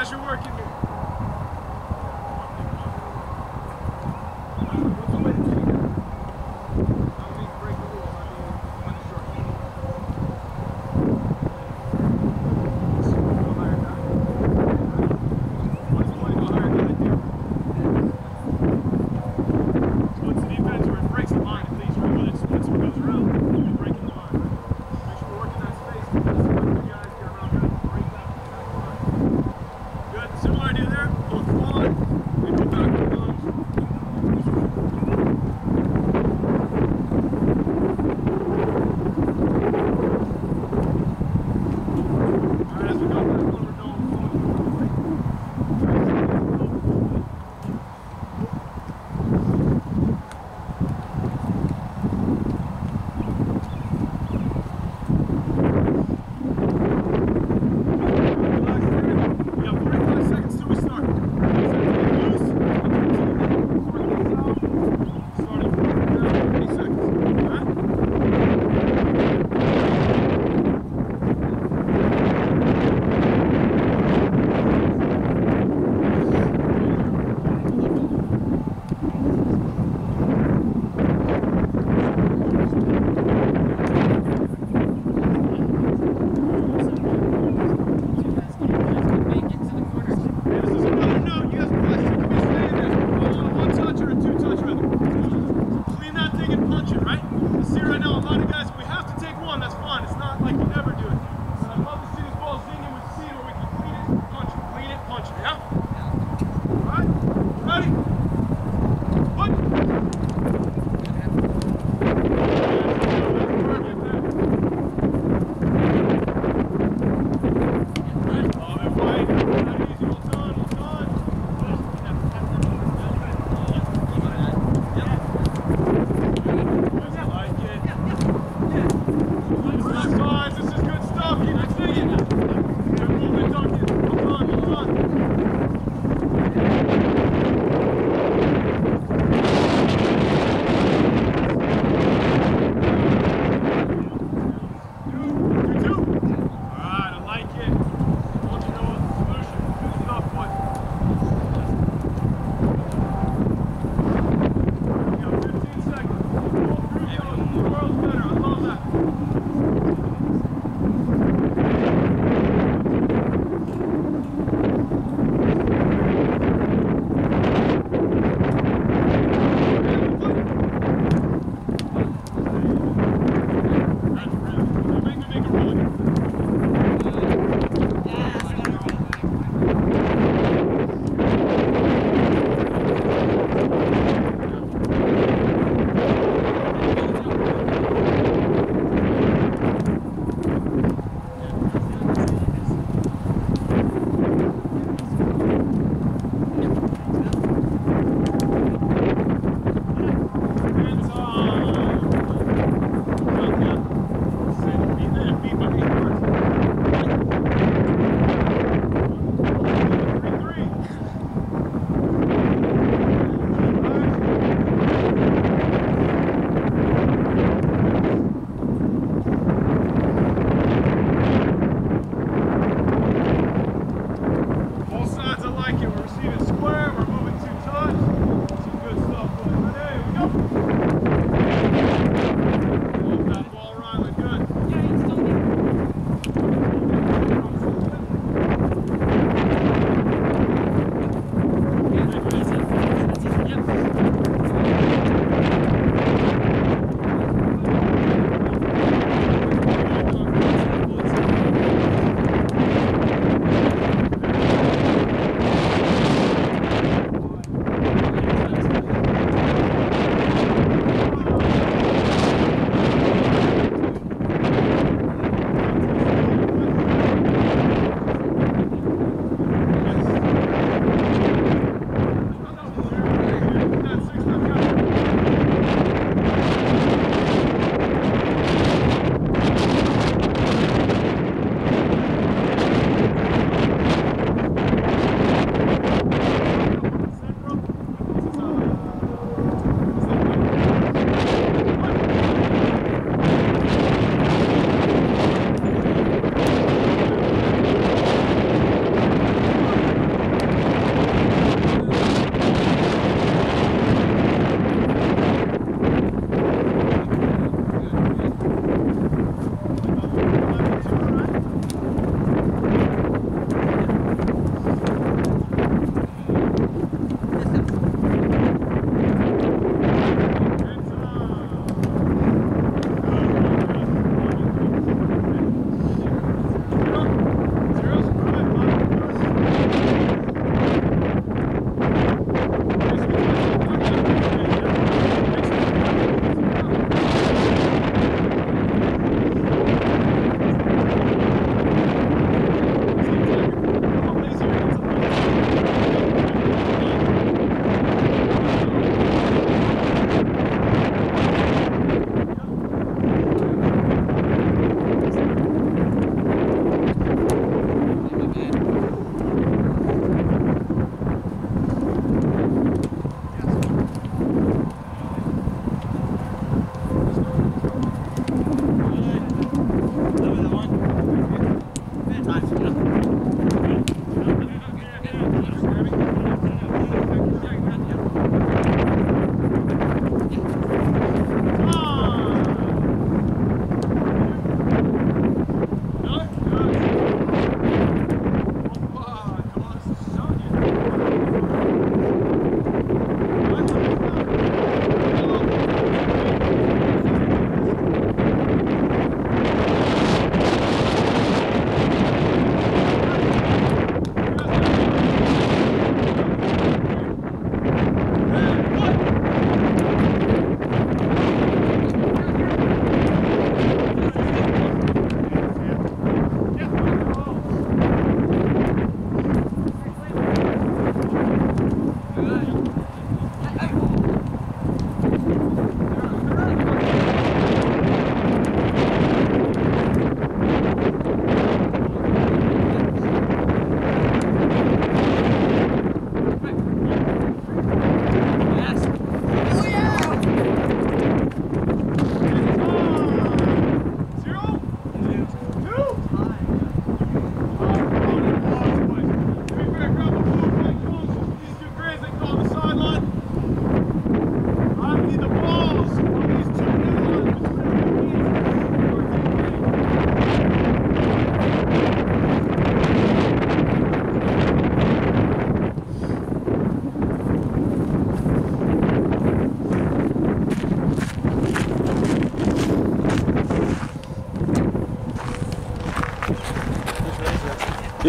as you're working?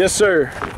Yes, sir.